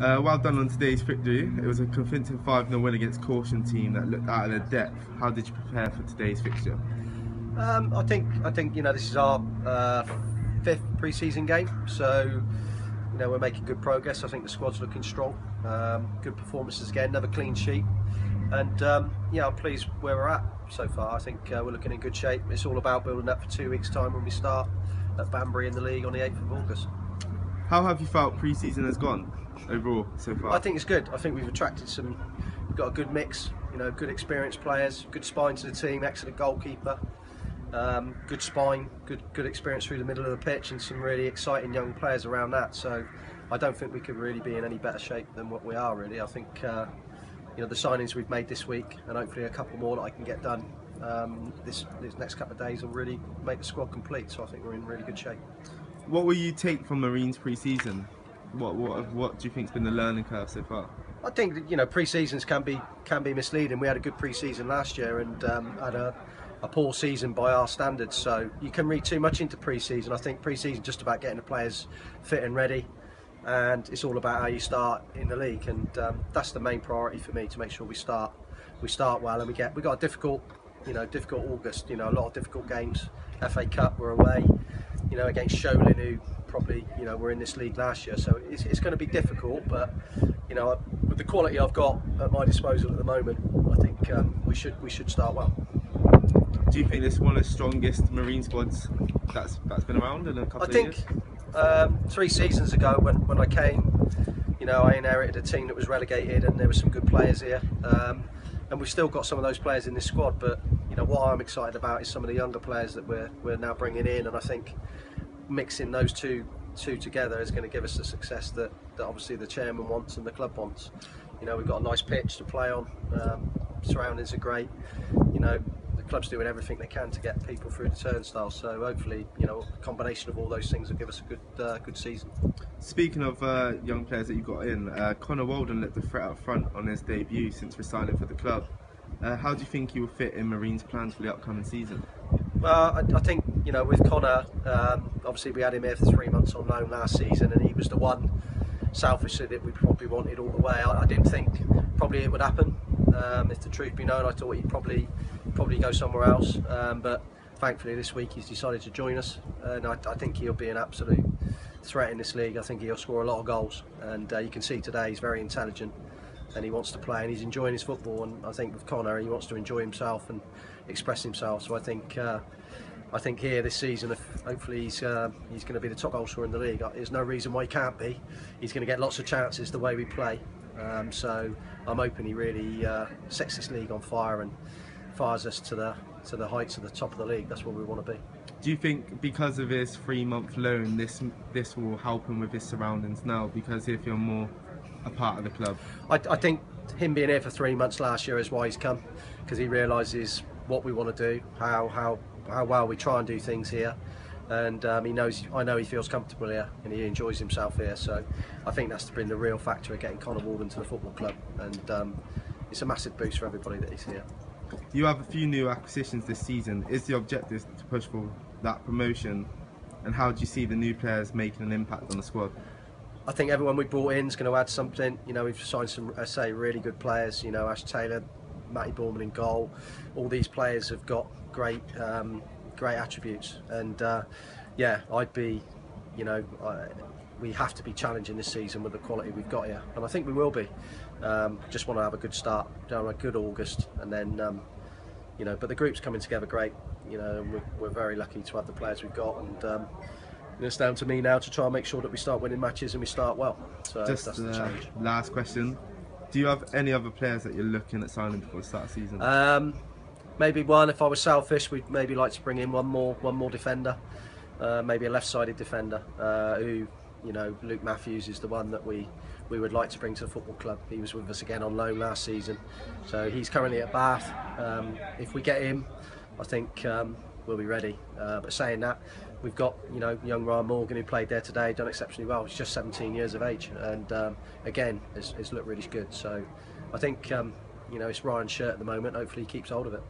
Uh, well done on today's victory. It was a convincing 5 0 win against Corsham team that looked out of their depth. How did you prepare for today's fixture? Um, I think I think you know this is our uh, fifth pre-season game, so you know we're making good progress. I think the squad's looking strong. Um, good performances again, another clean sheet, and um, yeah, I'm pleased where we're at so far. I think uh, we're looking in good shape. It's all about building up for two weeks' time when we start at Banbury in the league on the 8th of August. How have you felt pre-season has gone overall so far? I think it's good. I think we've attracted some. We've got a good mix. You know, good experienced players, good spine to the team, excellent goalkeeper, um, good spine, good good experience through the middle of the pitch, and some really exciting young players around that. So, I don't think we could really be in any better shape than what we are. Really, I think. Uh, you know the signings we've made this week, and hopefully a couple more that I can get done um, this, this next couple of days will really make the squad complete. So I think we're in really good shape. What will you take from Marines pre-season? What what what do you think's been the learning curve so far? I think that, you know pre-seasons can be can be misleading. We had a good pre-season last year and um, had a, a poor season by our standards. So you can read too much into pre-season. I think pre-season just about getting the players fit and ready, and it's all about how you start in the league. And um, that's the main priority for me to make sure we start we start well and we get we got a difficult you know difficult August. You know a lot of difficult games. FA Cup we're away you know, against Sholing, who probably, you know, were in this league last year. So it's, it's going to be difficult, but you know, with the quality I've got at my disposal at the moment, I think um, we should we should start well. Do you think this is one of the strongest Marine squads that's that's been around in a couple I of years? I think um, three seasons ago, when, when I came, you know, I inherited a team that was relegated, and there were some good players here. Um, and we've still got some of those players in this squad, but know what I'm excited about is some of the younger players that we're we're now bringing in, and I think mixing those two two together is going to give us the success that, that obviously the chairman wants and the club wants. You know, we've got a nice pitch to play on. Um, surroundings are great. You know, the club's doing everything they can to get people through the turnstile. So hopefully, you know, a combination of all those things will give us a good uh, good season. Speaking of uh, young players that you got in, uh, Connor Walden looked the threat up front on his debut since resigning for the club. Uh, how do you think he will fit in Marine's plans for the upcoming season? Well, I, I think you know with Connor, um, obviously we had him here for three months on loan last season, and he was the one selfishly that we probably wanted all the way. I, I didn't think probably it would happen. Um, if the truth be known, I thought he'd probably probably go somewhere else, um, but thankfully this week he's decided to join us, and I, I, think he'll be an absolute threat in this league. I think he'll score a lot of goals, and uh, you can see today he's very intelligent and he wants to play and he's enjoying his football. And I think with Connor, he wants to enjoy himself and express himself. So I think. Uh, I think here this season, hopefully he's uh, he's going to be the top goal scorer in the league. There's no reason why he can't be. He's going to get lots of chances the way we play. Um, so I'm hoping he really uh, sets this league on fire and fires us to the to the heights of the top of the league. That's where we want to be. Do you think because of his three month loan, this this will help him with his surroundings now because he'll feel more a part of the club? I, I think him being here for three months last year is why he's come because he realises what we want to do, how how how well we try and do things here, and um, he knows. I know he feels comfortable here and he enjoys himself here. So I think that's been the real factor of getting Connor Walden to the football club, and um, it's a massive boost for everybody that he's here. You have a few new acquisitions this season. Is the objective to push for that promotion? And how do you see the new players making an impact on the squad? I think everyone we brought in is going to add something. You know, we've signed some, I say, really good players. You know, Ash Taylor, Matty Borman in goal. All these players have got great, um, great attributes. And uh, yeah, I'd be, you know, I, we have to be challenging this season with the quality we've got here, and I think we will be. Um, just want to have a good start, down a good August, and then, um, you know, but the group's coming together great. You know, and we're, we're very lucky to have the players we've got, and um, it's down to me now to try and make sure that we start winning matches and we start well. So Just that's the uh, challenge. last question. Do you have any other players that you're looking at signing before the start of the season? Um, maybe one. If I was selfish, we'd maybe like to bring in one more, one more defender, uh, maybe a left-sided defender. Uh, who, you know, Luke Matthews is the one that we we would like to bring to the football club. He was with us again on loan last season, so he's currently at Bath. Um, if we get him, I think um, we'll be ready. Uh, but saying that, we've got you know young Ryan Morgan who played there today, done exceptionally well. He's just 17 years of age, and um, again, it's, it's looked really good. So I think um, you know it's Ryan's shirt at the moment. Hopefully, he keeps hold of it.